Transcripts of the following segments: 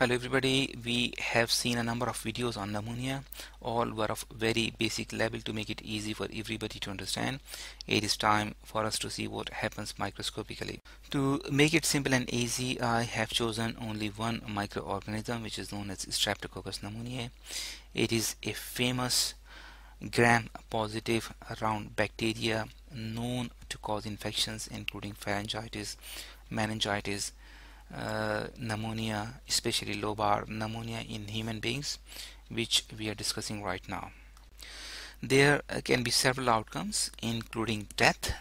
Hello everybody, we have seen a number of videos on pneumonia, all were of very basic level to make it easy for everybody to understand. It is time for us to see what happens microscopically. To make it simple and easy, I have chosen only one microorganism which is known as Streptococcus pneumoniae. It is a famous gram-positive round bacteria known to cause infections including pharyngitis, meningitis, uh, pneumonia, especially lobar pneumonia in human beings, which we are discussing right now. There can be several outcomes, including death,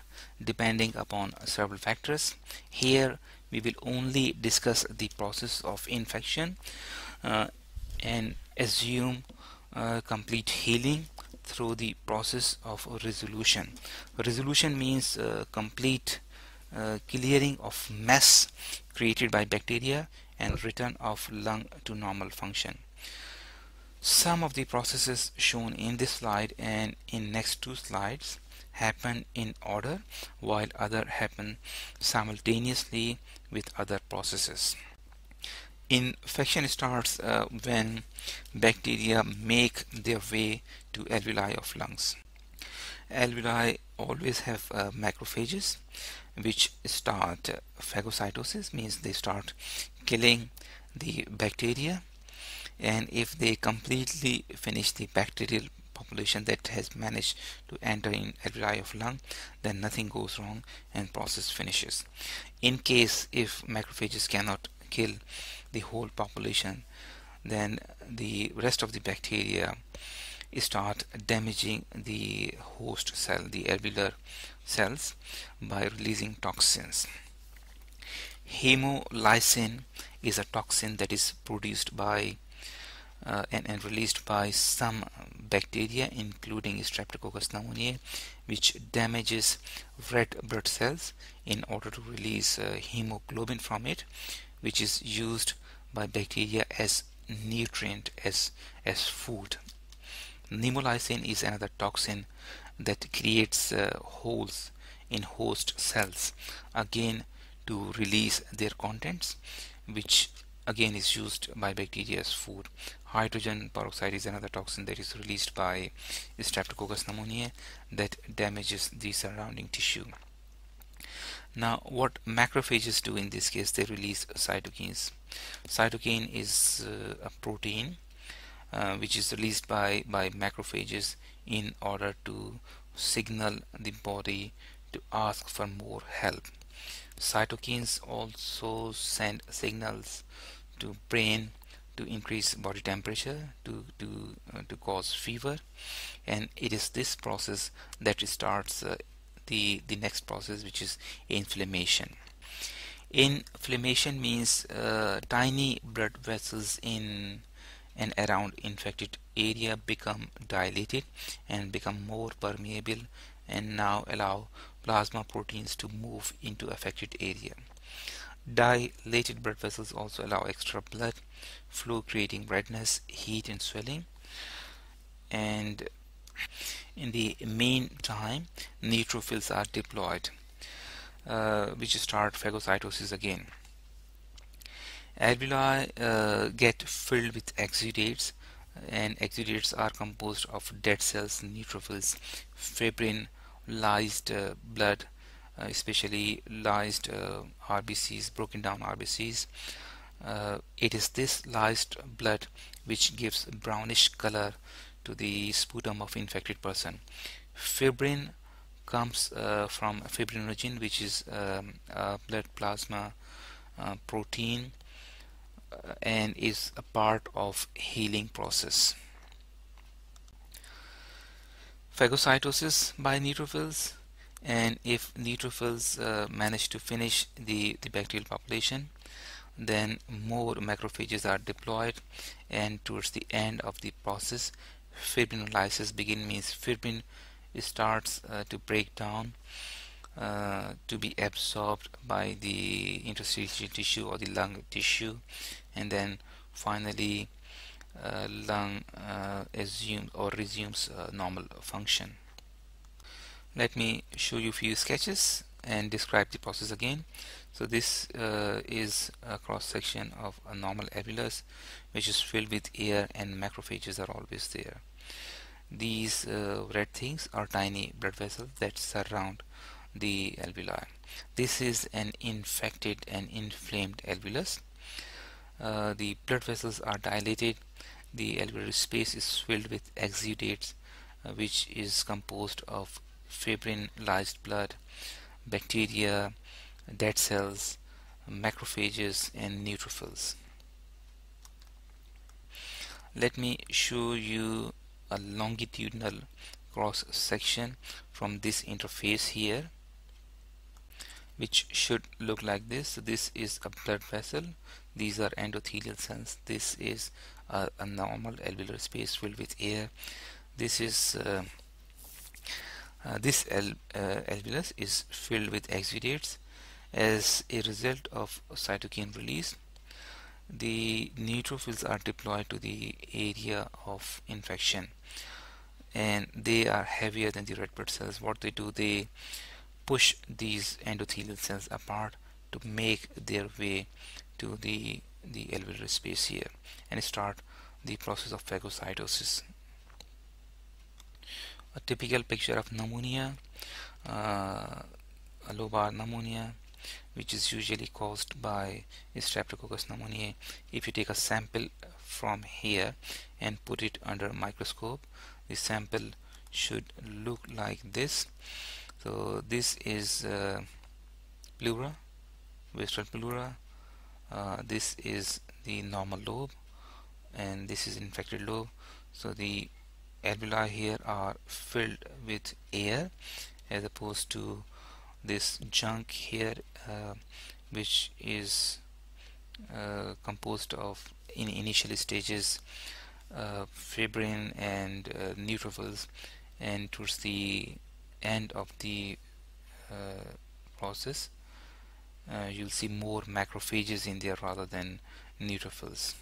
depending upon several factors. Here, we will only discuss the process of infection uh, and assume uh, complete healing through the process of resolution. Resolution means uh, complete clearing of mess created by bacteria and return of lung to normal function. Some of the processes shown in this slide and in next two slides happen in order while other happen simultaneously with other processes. Infection starts uh, when bacteria make their way to alveoli of lungs. Alveoli always have uh, macrophages which start phagocytosis means they start killing the bacteria. And if they completely finish the bacterial population that has managed to enter in alveoli of lung then nothing goes wrong and process finishes. In case if macrophages cannot kill the whole population then the rest of the bacteria start damaging the host cell, the alveolar cells by releasing toxins. Hemolysin is a toxin that is produced by uh, and, and, released by some bacteria including Streptococcus pneumoniae which damages red blood cells in order to release uh, hemoglobin from it which is used by bacteria as nutrient as as food Pneumolysin is another toxin that creates uh, holes in host cells again to release their contents which again is used by bacteria as food. Hydrogen peroxide is another toxin that is released by Streptococcus pneumoniae that damages the surrounding tissue. Now what macrophages do in this case they release cytokines. Cytokine is uh, a protein uh, which is released by by macrophages in order to signal the body to ask for more help. Cytokines also send signals to brain to increase body temperature to to uh, to cause fever. And it is this process that starts uh, the the next process which is inflammation. Inflammation means uh, tiny blood vessels in and around infected area become dilated and become more permeable and now allow plasma proteins to move into affected area. Dilated blood vessels also allow extra blood flow creating redness, heat and swelling and in the meantime neutrophils are deployed uh, which start phagocytosis again alveoli uh, get filled with exudates and exudates are composed of dead cells neutrophils fibrin lysed uh, blood uh, especially lysed uh, RBCs broken down RBCs uh, it is this lysed blood which gives brownish color to the sputum of infected person. Fibrin comes uh, from fibrinogen which is um, blood plasma protein and is a part of healing process. Phagocytosis by neutrophils and if neutrophils uh, manage to finish the, the bacterial population then more macrophages are deployed and towards the end of the process fibrinolysis begin means fibrin starts uh, to break down uh, to be absorbed by the interstitial tissue or the lung tissue and then finally uh, lung uh, assumes or resumes uh, normal function. Let me show you a few sketches and describe the process again. So this uh, is a cross section of a normal alveolus which is filled with air and macrophages are always there. These red things are tiny blood vessels that surround the alveoli. This is an infected and inflamed alveolus. Uh, the blood vessels are dilated. The alveolar space is filled with exudates uh, which is composed of fibrin-lysed blood bacteria dead cells macrophages and neutrophils. Let me show you a longitudinal cross section from this interface here which should look like this. So this is a blood vessel. These are endothelial cells. This is a, normal alveolar space filled with air. This is uh, uh, this al uh, alveolus is filled with exudates as a result of cytokine release. The neutrophils are deployed to the area of infection and they are heavier than the red blood cells. What they do they push these endothelial cells apart to make their way to the the alveolar space here and start the process of phagocytosis. A typical picture of pneumonia uh, a lobar pneumonia which is usually caused by streptococcus pneumoniae if you take a sample from here and put it under microscope the sample should look like this so this is uh, pleura visceral pleura. Uh, this is the normal lobe and this is infected lobe. So the alveoli here are filled with air as opposed to this junk here uh, which is uh, composed of in initial stages uh, fibrin and uh, neutrophils. And towards the end of the uh, process uh, you'll see more macrophages in there rather than neutrophils